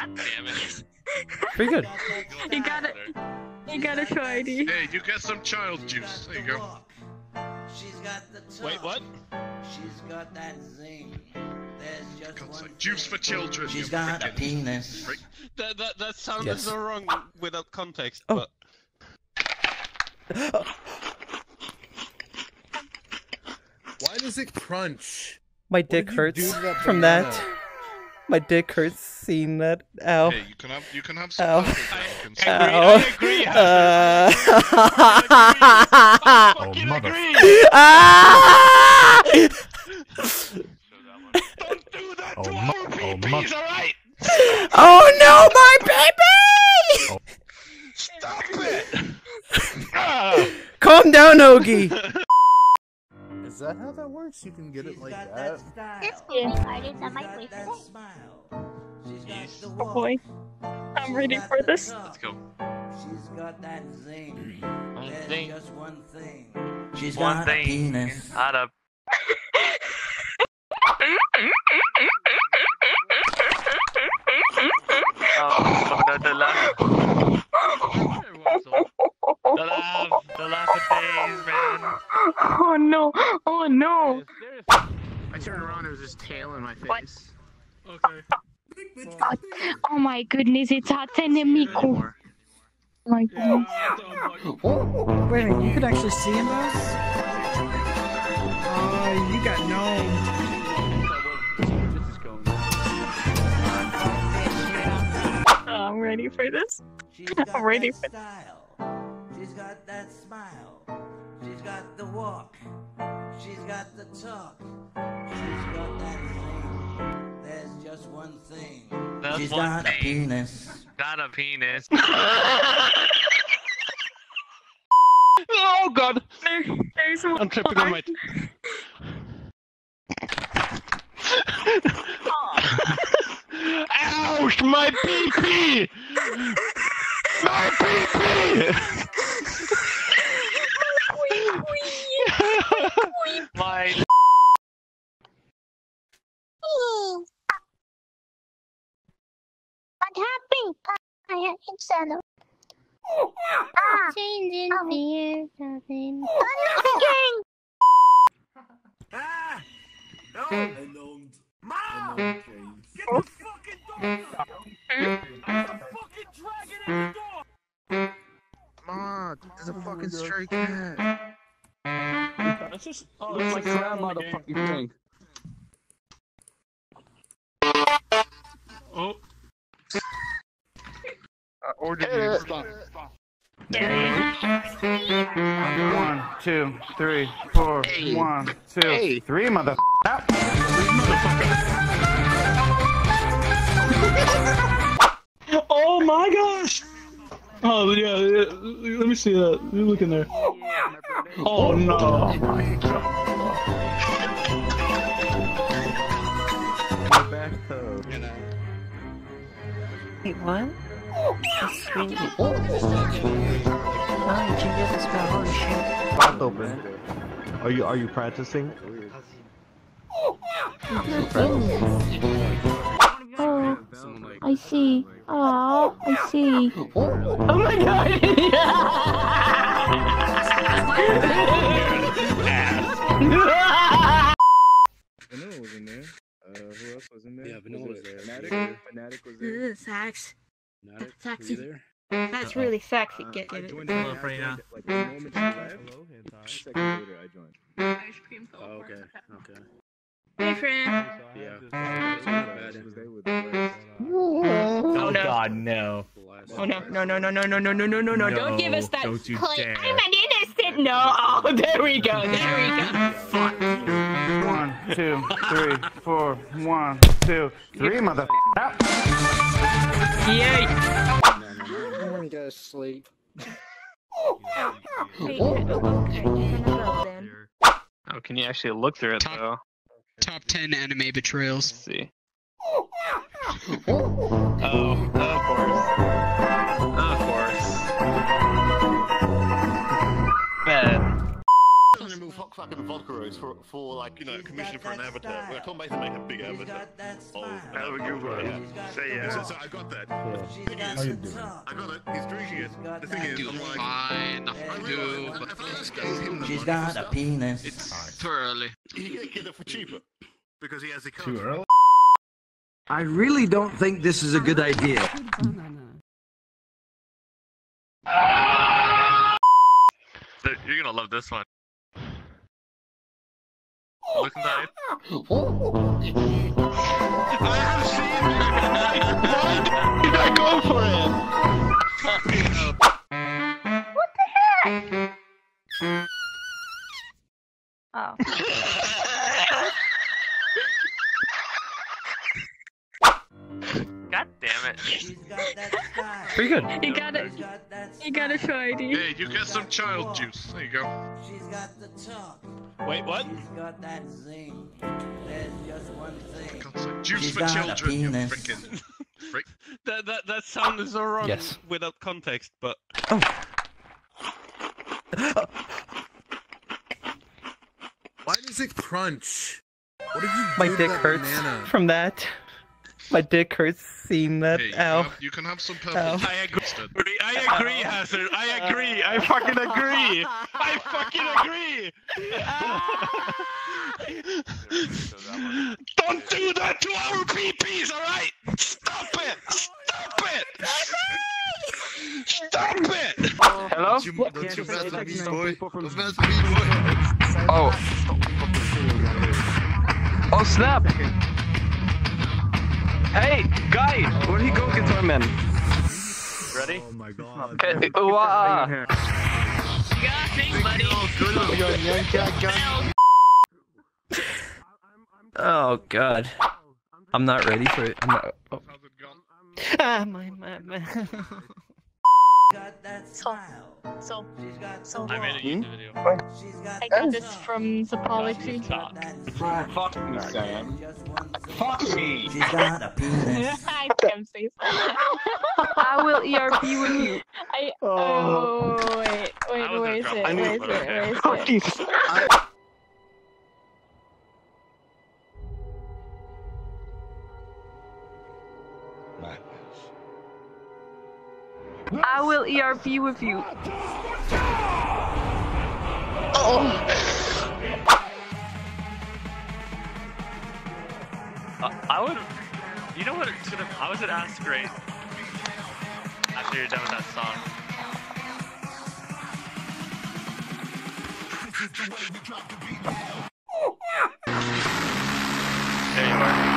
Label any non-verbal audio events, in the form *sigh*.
God damn it. *laughs* Pretty good. *laughs* You gotta, you got a show ID. Hey, you got some child juice. There you go. She's got the talk. Wait, what? She's got that zing. There's just God's one sake. Juice for children. She's got a penis. prick. That that that sounded Yes. so wrong without context. Oh. But Why does it crunch? My dick hurts do that from banana? that. My dick hurts seeing that. Ow. Hey, you can have you can have some. Ow. apples, I Duncan. agree, Ow. I agree, *laughs* Uh, fucking mother- agree. *laughs* ah! Don't do that Oh, to mu- our oh, PPs, alright? Oh no, my baby! Stop it! *laughs* Calm down, Ogie you can get it like that. that it's being lighted that. Oh boy. I'm ready for this. Let's go. She's got that zing. One thing. Just one thing. She's one got thing. a penis. Not a. *laughs* oh. My goodness, it's hot enemigo. Anymore. Oh my goodness. Wait a minute, you could actually see him though? Oh, you got no. I'm ready for this. I'm ready for style. She's got that smile. She's got the walk. She's got the talk. She's got that zing. There's just one thing. That's She's one got a penis. Got a penis. *laughs* oh god! There, there's one. I'm tripping on my. *laughs* Ouch! My pee pee! My pee pee! *laughs* My. What happened? I had insano. Ah, changing fear doesn't. Again. Ah! No! Alarmed. Mom! Get the fucking door! There's a fucking dragon in the door! Ma, there's a fucking stray cat. That's just. Looks like crab motherfucking thing. Oh. I ordered you. Stop. One, two, three, four, Hey. one, two, Hey. three, mother. Oh my gosh! Oh yeah, yeah, let me see that. You look in there. Oh no! Wait, what? That's screen. You changes the spell. Holy shit. Mouth open. Are you are you practicing? Oh, I see. Oh, I see. Oh my god. Vanilla was in there. Uh, who else was in there? Yeah, Vanilla was there. Fanatic, Fanatic was there. This is not That's sexy. That's Uh-oh. really sexy. Uh, Get I it. joined Hello, Freya. Like, the moment you left, Hello, Ice cream Oh, okay. Okay. Hey, friend. Yeah. Uh, oh, oh, no. God, no. Oh, no. No, no, no, no, no, no, no, no, no, no. Don't give us that. Don't you dare. I'm an innocent. No. Oh, there we go. There we go. Fuck. One, two, three, four. One, two, three, motherfucker. 58! I'm gonna go to sleep. *laughs* Oh, can you actually look through it, top, though? Top 10 anime betrayals. Let's see. *laughs* oh, of course. Fucking vodka rose for, for like you know, commissioner for an avatar. We're talking about to make a big avatar. Oh, Have a good one. Say So, yeah. so I got that. Thing is, I got it. He's drinking it. The thing is, I'm like, fine, I nothing to realize do. if I just gave him the She's money got for a stuff, penis. It's too early. he can get it for cheaper because he has the Too early? I really don't think this is a good idea. You're gonna love this one. Looking dive. I have seen Why did I go for it? *laughs* Oh. God damn it. She's got that style. Pretty good. *laughs* You got it. She's got that You got a show ID. Hey, you get some child juice. There you go. She's got the talk. Wait, what? She's got that zing. There's just one thing. God's. Juice She's for got a children, you penis. freaking *laughs* freak. That that that sound is so wrong Yes. without context, but Why does it crunch? What did you do My dick hurts banana? from that. My dick hurts seeing that. Hey, you, Ow. can have, you can have some purple Ow. I agree. I agree, Hazard. I agree. I fucking agree. I fucking agree. *laughs* Don't do that to our PPs, all right? Stop it! Stop it! Stop it! Hello? You, don't you mess with me, boy. Don't mess boy. Oh. Oh snap! Hey, guy, where'd he go, Guitar Man? Ready? Oh my god. Okay, wow. You got a thing, buddy. Oh god. I'm not ready for it. I'm not. Oh. How's it gone? Ah, my, my, my. *laughs* got that smile. So, She's got the so I made a walk. YouTube video. I got this from Zapology. She's got that zing. Fuck me, Sam. just one thing. Fuck me. She's got a penis. *laughs* I can't say so. I will ERP with you. I. Oh. oh, wait, wait, I was where is gonna it? drop Where it, is it? Where is it? I will ERP with you. Uh, I would. You know what? I was at Ask Great after you're done with that song. There you are.